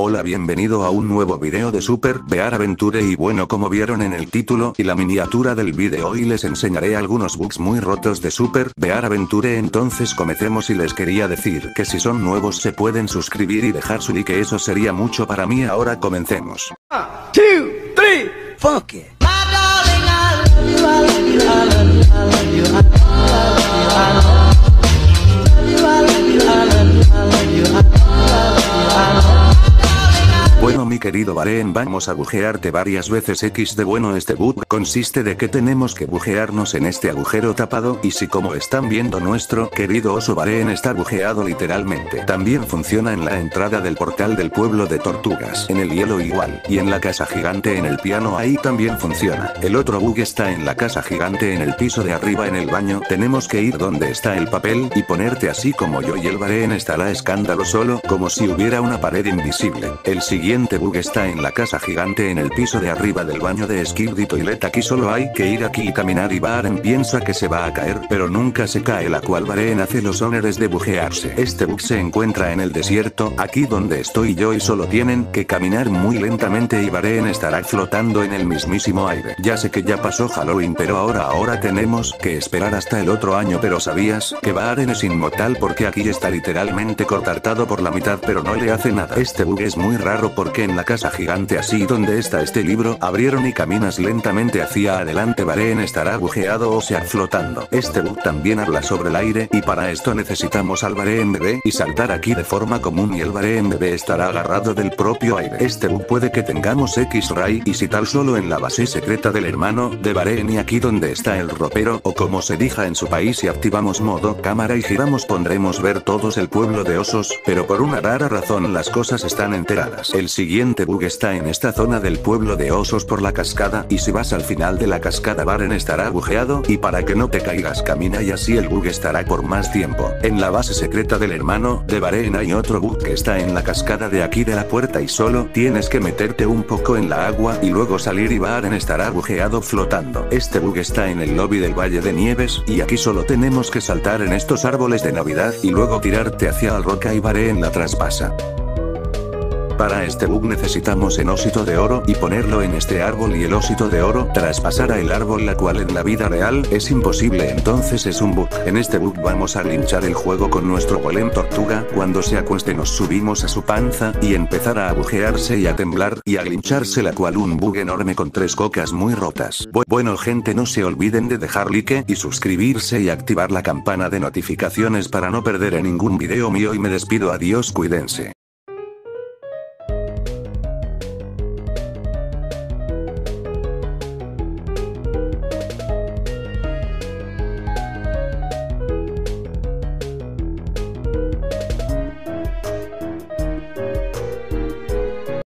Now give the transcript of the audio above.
Hola bienvenido a un nuevo video de Super Bear Aventure y bueno como vieron en el título y la miniatura del video hoy les enseñaré algunos bugs muy rotos de Super Bear Aventure entonces comencemos y les quería decir que si son nuevos se pueden suscribir y dejar su like eso sería mucho para mí ahora comencemos. fuck it. Bueno mi querido Baren vamos a bujearte varias veces X de bueno. Este bug consiste de que tenemos que bujearnos en este agujero tapado y si como están viendo nuestro querido oso Baren está bujeado literalmente también funciona en la entrada del portal del pueblo de tortugas en el hielo igual y en la casa gigante en el piano ahí también funciona. El otro bug está en la casa gigante en el piso de arriba en el baño tenemos que ir donde está el papel y ponerte así como yo y el Baren estará escándalo solo como si hubiera una pared invisible. El siguiente siguiente bug está en la casa gigante en el piso de arriba del baño de Skirdy Toilet aquí solo hay que ir aquí y caminar y Baren piensa que se va a caer pero nunca se cae la cual Baren hace los honores de bujearse. Este bug se encuentra en el desierto aquí donde estoy yo y solo tienen que caminar muy lentamente y Baren estará flotando en el mismísimo aire. Ya sé que ya pasó Halloween pero ahora ahora tenemos que esperar hasta el otro año. Pero sabías que Baren es inmortal porque aquí está literalmente cortartado por la mitad pero no le hace nada. Este bug es muy raro porque en la casa gigante así donde está este libro abrieron y caminas lentamente hacia adelante Baren estará bujeado o sea flotando. Este bug también habla sobre el aire y para esto necesitamos al Baren bebé y saltar aquí de forma común y el Baren bebé estará agarrado del propio aire. Este bug puede que tengamos X-Ray y si tal solo en la base secreta del hermano de Baren y aquí donde está el ropero o como se diga en su país y activamos modo cámara y giramos pondremos ver todos el pueblo de osos, pero por una rara razón las cosas están enteradas. El siguiente bug está en esta zona del pueblo de osos por la cascada y si vas al final de la cascada Baren estará bujeado y para que no te caigas camina y así el bug estará por más tiempo. En la base secreta del hermano de Baren hay otro bug que está en la cascada de aquí de la puerta y solo tienes que meterte un poco en la agua y luego salir y Baren estará bujeado flotando. Este bug está en el lobby del Valle de Nieves y aquí solo tenemos que saltar en estos árboles de Navidad y luego tirarte hacia la roca y Baren la traspasa. Para este bug necesitamos en ósito de oro y ponerlo en este árbol y el ósito de oro traspasará el árbol la cual en la vida real es imposible entonces es un bug. En este bug vamos a linchar el juego con nuestro golem tortuga, cuando se acueste nos subimos a su panza y empezar a agujearse y a temblar y a lincharse la cual un bug enorme con tres cocas muy rotas. Bu bueno gente no se olviden de dejar like y suscribirse y activar la campana de notificaciones para no perder en ningún video mío y me despido adiós cuídense.